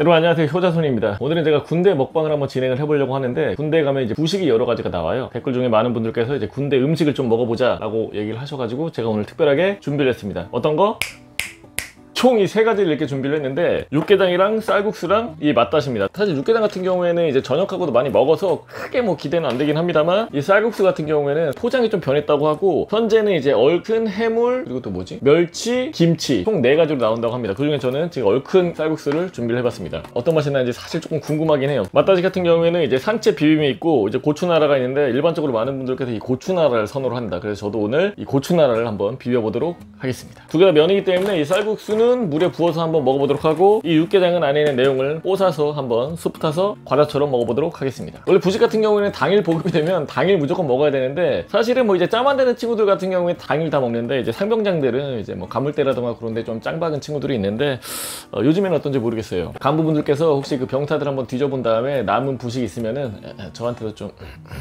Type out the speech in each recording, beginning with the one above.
여러분 안녕하세요. 효자손입니다. 오늘은 제가 군대 먹방을 한번 진행을 해보려고 하는데 군대에 가면 이제 부식이 여러 가지가 나와요. 댓글 중에 많은 분들께서 이제 군대 음식을 좀 먹어보자 라고 얘기를 하셔가지고 제가 오늘 특별하게 준비를 했습니다. 어떤 거? 총 이 세 가지를 이렇게 준비를 했는데 육개장이랑 쌀국수랑 이 맛다시입니다. 사실 육개장 같은 경우에는 이제 저녁하고도 많이 먹어서 크게 뭐 기대는 안 되긴 합니다만 이 쌀국수 같은 경우에는 포장이 좀 변했다고 하고 현재는 이제 얼큰 해물 그리고 또 뭐지? 멸치 김치 총 네 가지로 나온다고 합니다. 그 중에 저는 지금 얼큰 쌀국수를 준비를 해봤습니다. 어떤 맛이 나는지 사실 조금 궁금하긴 해요. 맛다시 같은 경우에는 이제 상체 비빔이 있고 이제 고추나라가 있는데 일반적으로 많은 분들께서 이 고추나라를 선호를 합니다. 그래서 저도 오늘 이 고추나라를 한번 비벼보도록 하겠습니다. 두 개 다 면이기 때문에 이 쌀국수는 물에 부어서 한번 먹어보도록 하고 이 육개장은 안에 있는 내용을 뽀사서 한번 수프 타서 과자처럼 먹어보도록 하겠습니다. 원래 부식 같은 경우에는 당일 보급이 되면 당일 무조건 먹어야 되는데 사실은 뭐 이제 짬 안 되는 친구들 같은 경우에 당일 다 먹는데 이제 상병장들은 이제 뭐 가물대라던가 그런데 좀 짱박은 친구들이 있는데 어, 요즘에는 어떤지 모르겠어요. 간부분들께서 혹시 그 병타들 한번 뒤져본 다음에 남은 부식 있으면은 저한테도 좀 아,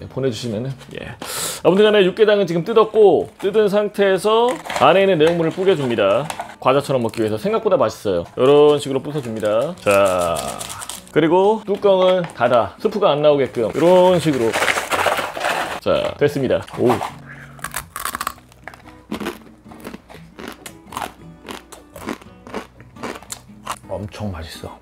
네, 보내주시면은 예. 아무튼간에 육개장은 지금 뜯었고 뜯은 상태에서 안에 있는 내용물을 뿌려줍니다. 과자처럼 먹기 위해서 생각보다 맛있어요. 이런 식으로 부숴줍니다. 자 그리고 뚜껑을 닫아 스프가 안 나오게끔 이런 식으로 자 됐습니다. 오. 엄청 맛있어.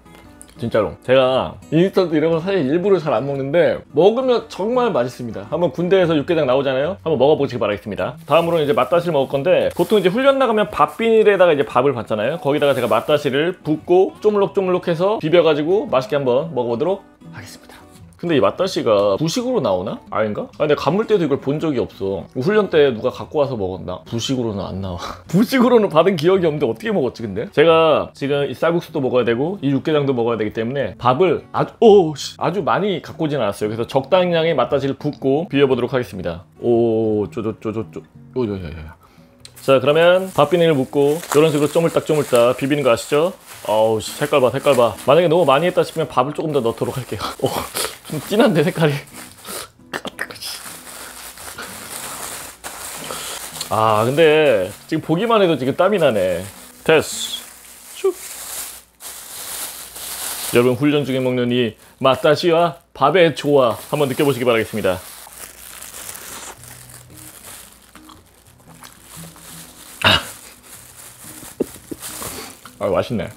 진짜로. 제가 인스턴트 이런 거 사실 일부러 잘 안 먹는데 먹으면 정말 맛있습니다. 한번 군대에서 육개장 나오잖아요. 한번 먹어보시기 바라겠습니다. 다음으로는 이제 맛다시를 먹을 건데 보통 이제 훈련 나가면 밥 비닐에다가 이제 밥을 받잖아요. 거기다가 제가 맛다시를 붓고 쪼물럭쪼물럭해서 비벼가지고 맛있게 한번 먹어보도록 하겠습니다 근데 이 맛다시가 부식으로 나오나? 아닌가? 아 근데 간물 때도 이걸 본 적이 없어 훈련 때 누가 갖고 와서 먹었나? 부식으로는 안 나와 부식으로는 받은 기억이 없는데 어떻게 먹었지 근데? 제가 지금 이 쌀국수도 먹어야 되고 이 육개장도 먹어야 되기 때문에 밥을 아주 오 씨, 아주 많이 갖고 오진 않았어요 그래서 적당량의 맛다시를 붓고 비벼보도록 하겠습니다 오 쪼쪼쪼쪼쪼 오야야야 자 그러면 밥 비닐을 묻고 이런 식으로 쪼물딱 쪼물딱 비비는 거 아시죠? 어우 씨, 색깔 봐 색깔 봐 만약에 너무 많이 했다 싶으면 밥을 조금 더 넣도록 할게요 오, 좀 진한데 색깔이. 아 근데 지금 보기만 해도 지금 땀이 나네. 됐어. 슉. 여러분 훈련 중에 먹는 이 맛다시와 밥의 조화 한번 느껴보시기 바라겠습니다. 아 맛있네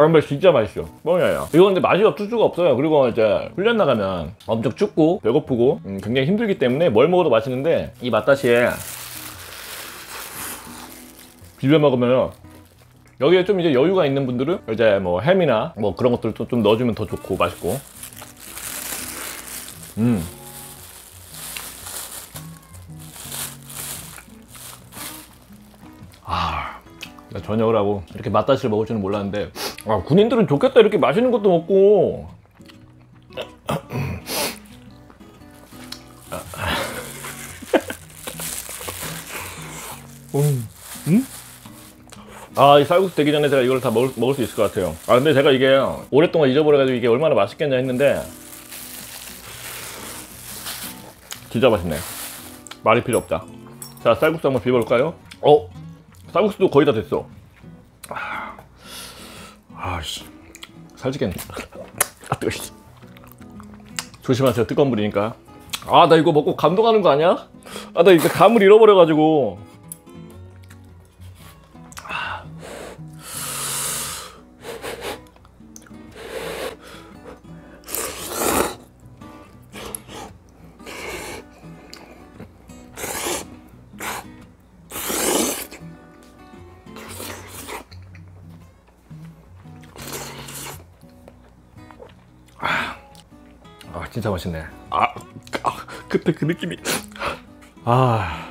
아, 근데 진짜 맛있어. 뻥이에요. 이거 근데 맛이 없을 수가 없어요. 그리고 이제 훈련 나가면 엄청 춥고 배고프고 음, 굉장히 힘들기 때문에 뭘 먹어도 맛있는데 이 맛다시에 비벼 먹으면 여기에 좀 이제 여유가 있는 분들은 이제 뭐 햄이나 뭐 그런 것들도 좀 넣어주면 더 좋고 맛있고 음. 아, 나 저녁을 하고 이렇게 맛다시를 먹을 줄은 몰랐는데 아, 군인들은 좋겠다 이렇게 맛있는 것도 먹고 음. 음? 아, 이 쌀국수 되기 전에 제가 이걸 다 먹을, 먹을 수 있을 것 같아요. 아, 근데 제가 이게 오랫동안 잊어버려가지고 이게 얼마나 맛있겠냐 했는데 진짜 맛있네. 말이 필요 없다. 자, 쌀국수 한번 비벼볼까요? 어? 쌀국수도 거의 다 됐어. 아, 아씨. 살찌겠네. 아, 뜨거 조심하세요. 뜨거운 물이니까. 아, 나 이거 먹고 감동하는 거 아니야? 아, 나 이거 감을 잃어버려가지고. 진짜 맛있네. 아, 아 그때 그 느낌이. 아.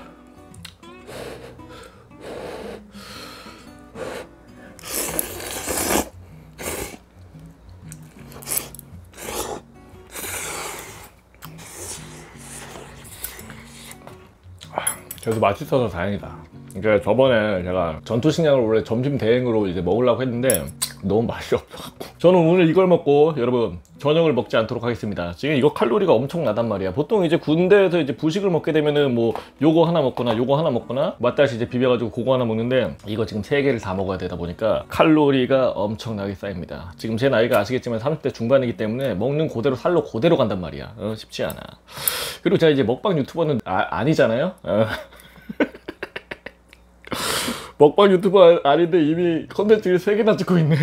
그래도 맛있어서 다행이다. 그러니까 저번에 제가 전투식량을 원래 점심 대행으로 이제 먹으려고 했는데 너무 맛이 없어갖고 저는 오늘 이걸 먹고 여러분 저녁을 먹지 않도록 하겠습니다. 지금 이거 칼로리가 엄청 나단 말이야. 보통 이제 군대에서 이제 부식을 먹게 되면은 뭐 요거 하나 먹거나 요거 하나 먹거나 맛다시 이제 비벼가지고 그거 하나 먹는데 이거 지금 세 개를 다 먹어야 되다 보니까 칼로리가 엄청나게 쌓입니다. 지금 제 나이가 아시겠지만 30대 중반이기 때문에 먹는 그대로 살로 그대로 간단 말이야. 어, 쉽지 않아. 그리고 제가 이제 먹방 유튜버는 아, 니잖아요? 먹방 유튜버 아닌데 이미 컨텐츠를 3개나 찍고 있네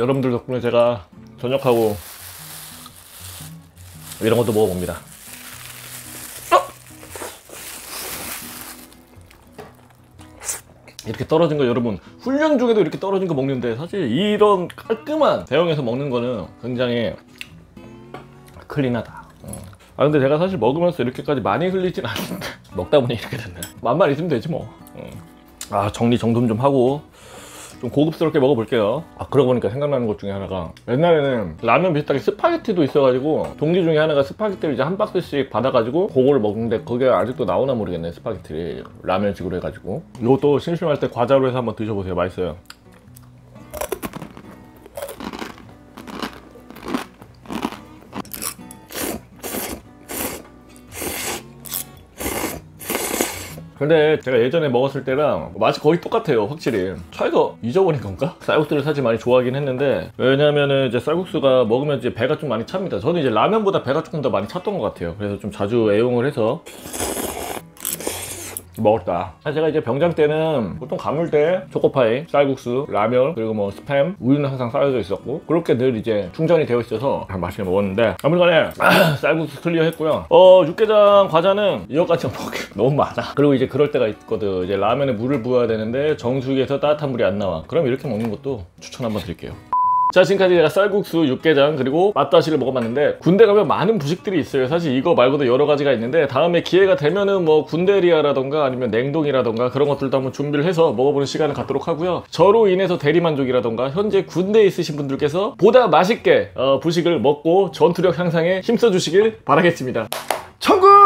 여러분들 덕분에 제가 저녁하고 이런 것도 먹어봅니다. 이렇게 떨어진 거 여러분 훈련 중에도 이렇게 떨어진 거 먹는데 사실 이런 깔끔한 대형에서 먹는 거는 굉장히 클린하다. 어. 아 근데 제가 사실 먹으면서 이렇게까지 많이 흘리진 않는데 먹다 보니 이렇게 됐네. 맛만 있으면 되지 뭐. 어. 아 정리 정돈 좀 하고 좀 고급스럽게 먹어볼게요. 아 그러고 보니까 생각나는 것 중에 하나가 옛날에는 라면 비슷하게 스파게티도 있어가지고 동기 중에 하나가 스파게티를 이제 한 박스씩 받아가지고 그거를 먹는데 그게 아직도 나오나 모르겠네 스파게티를. 라면식으로 해가지고. 이것도 심심할 때 과자로 해서 한번 드셔보세요. 맛있어요 근데 제가 예전에 먹었을 때랑 맛이 거의 똑같아요 확실히. 차이가 잊어버린 건가? 쌀국수를 사실 많이 좋아하긴 했는데 왜냐면은 이제 쌀국수가 먹으면 이제 배가 좀 많이 찹니다. 저는 이제 라면보다 배가 조금 더 많이 찼던 것 같아요. 그래서 좀 자주 애용을 해서 먹었다. 제가 이제 병장 때는 보통 가물대, 초코파이, 쌀국수, 라면, 그리고 뭐 스팸, 우유는 항상 쌓여져 있었고 그렇게 늘 이제 충전이 되어 있어서 맛있게 먹었는데 아무튼간에 쌀국수 클리어 했고요. 어 육개장 과자는 이거까지 먹기 너무 많아. 그리고 이제 그럴 때가 있거든. 이제 라면에 물을 부어야 되는데 정수기에서 따뜻한 물이 안 나와. 그럼 이렇게 먹는 것도 추천 한번 드릴게요. 자 지금까지 제가 쌀국수, 육개장 그리고 맛다시를 먹어봤는데 군대 가면 많은 부식들이 있어요. 사실 이거 말고도 여러 가지가 있는데 다음에 기회가 되면은 뭐 군대리아라던가 아니면 냉동이라던가 그런 것들도 한번 준비를 해서 먹어보는 시간을 갖도록 하고요. 저로 인해서 대리만족이라던가 현재 군대에 있으신 분들께서 보다 맛있게 어, 부식을 먹고 전투력 향상에 힘써주시길 바라겠습니다. 천국